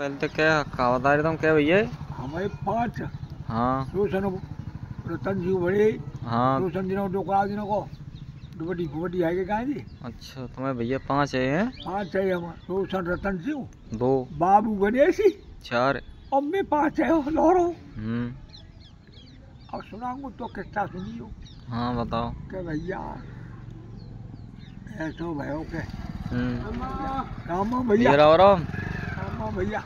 पहले तो क्या कहा बता रहे तुम क्या भैया। हमारे पाँच। हाँ। रोशन रतन जी बड़े। हाँ। रोशन दिनों डोकरा दिनों को। दुबटी फुबटी है के कहा जी? अच्छा तुम्हें भैया पाँच है हैं? पाँच है हम। रोशन रतन सिंह दो। बाबू गणेश चार। और मैं पाँच है लौरो हम्म। अब सुनाऊँगा तो किस्सा सुनियो। हाँ बताओ। क्या भैया ऐसो भयो के। हम्म। राम भैया। रहो राम भैया।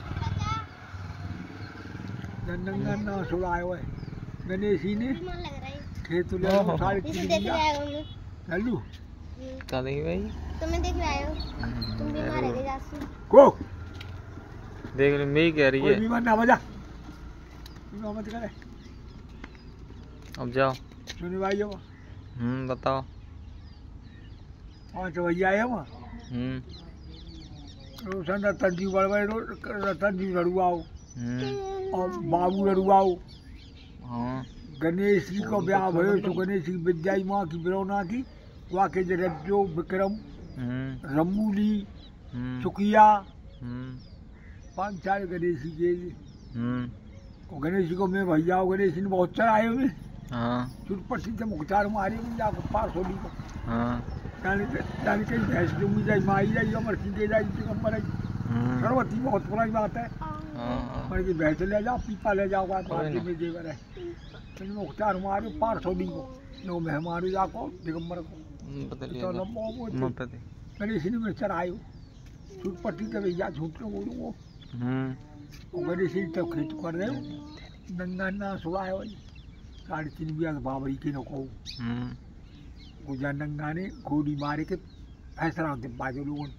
गंदंगा ना सुलायो है गणेश जी ने खेत हो लल्लू क्या देखी भाई? तुम्हें देख रहे हो। तुम बीमार है जासू। को? देख ली मेरी कह रही कोई है। बीमार ना बजा। बीमार मत करे। अब जाओ। सुनी भाई हो हम्म बताओ। पाँच भैया है वहाँ हम्म। रोशन रतन जी बड़े बड़े रो- रतन जी लड़ुआओ हम्म। और बाबू लड़ुआओ हाँ। गणेश जी को ब्याह भयो तो गणेश जी विद्या माँ की बिरौना की वहाँ के जो रज्जो विक्रम हम्म। रमूली सुकिया हम्म। पाँच चार गणेश जी के और गणेश जी को मैं भैया हूँ गणेश जी ने बहुत चढ़ाए हुए। हाँ। चुटपट्टी से मुख्तार मारी जाकर पार होली को कहीं भैंस माई अमर हम्म। सरवती बहुत पुरानी बात है। हाँ। पर की भैंस ले जाओ पीपा ले जाओ बात कोई ना। में जेवर है। फिर मुख्तार मारे पार होली को नो मेहमान जाको दिगंबर को। तो ना। लंबा वो मैं पति गणेश जी में चढ़ायो चुटपट्टी के भैया झूठ के बोलूँ हम्म। वो गणेश तब खेत कर रहे हो ना सुलायो साढ़े तीन बिया बाबरी के नको। हम्म। गुजा नंगा ने गोली मारे के फैसला होते बाजू लोगों ने।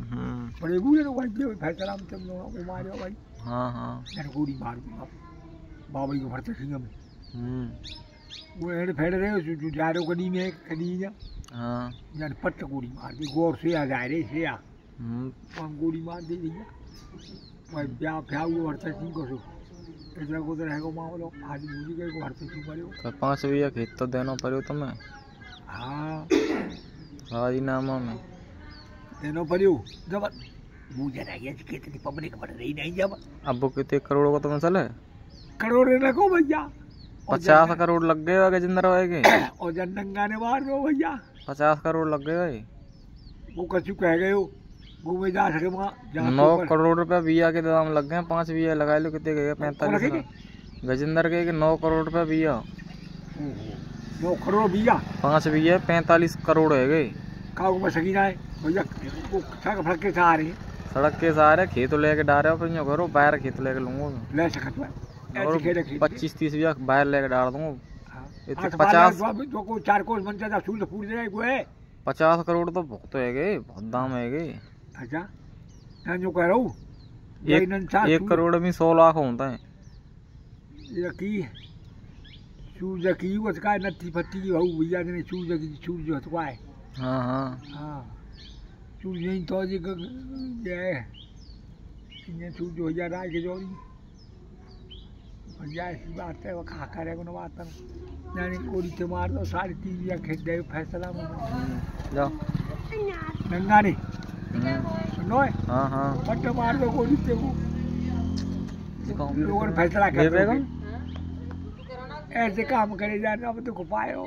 हम्म। बड़े बूढ़े लोग भाई के फैसला में तुम लोगों को मारे हो भाई? हाँ हाँ। मैंने गोली मार दी बाप। बाबरी को भरते सिंह में हम्म। वो एड़ फेड़ रहे हो जो- जो जा रहे गली में कदी जा हाँ। जाने पट्ट गोली मार दी गौर से आ जाए रे से आ हम्म। वहाँ गोली मार दी दी भाई ब्याह फ्या हुआ भरते सिंह को सो। इधर उधर है को मामलो आज मुझे गए को भरते सिंह तो पाँच भैया खेत तो देना पड़ो तुम्हें। हाँ राजीनामा में तेनो पड़ियो जब मुझे रह गया कितनी पब्लिक बढ़ रही नहीं जब अब कितने करोड़ को तुम्हें चले करोड़ रखो भैया पचास करोड़ लग गए गजेंद्र भाई के और ने मार दो भैया पचास करोड़ लग गए भाई वो कछु कह गए हो घूमे जा सके वहाँ नौ करोड़ रुपया बिया के दाम लग गए पाँच बिया लगा लो कितने गए पैंतालीस गजेंद्र कि नौ करोड़ रुपया बिया नौ करोड़ भैया पाँच बिया पैंतालीस करोड़ है गए। काऊ में है? भैया सड़क फड़के से आ रही है। सड़क के सहारे खेत लेके डाल रहे हो फिर करो बाहर खेत लेके लूँगा। ले सकत है। और पच्चीस तीस बिया बाहर लेके डाल दूँगा। तो पचास पचास- को चार कोस बन जाता फूल फूल जाए पचास करोड़ तो बहुत है गए बहुत दाम है गए। अच्छा। मैं जो कह रहा हूँ एक, एक करोड़ में सौ लाख होता है? यकी सूरज की उसका नत्ती पत्ती की भाऊ भैया ने सूरज की सूरज हतवा है हाँ। हाँ। हाँ सूरज नहीं तो जी ये इन्हें सूरज हो जा रहा है कि जोड़ी। भैया ऐसी बात है वो खा करे को बात है यानी कोड़ी से मार दो साढ़े तीन या खेत गए फैसला में जाओ। नंगा ने हम्म, सुनो है? हाँ हाँ। पट्टे मार दो कोड़ी से वो। लोगों ने फैसला कर बेगम? ऐसे काम करे जाना अब तो खुपाए हो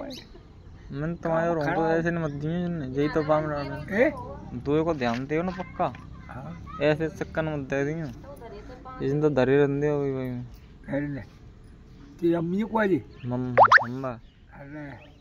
मैंने तुम्हारे और तो ऐसे नहीं मत दिए यही तो पाम रहा है? ए दो को ध्यान दे ना पक्का। हाँ। ऐसे चक्कर मत दे दियो। इसने तो धरे रंदे हो भाई। अरे कि अम्मी को जी? मम मम्मा। अरे।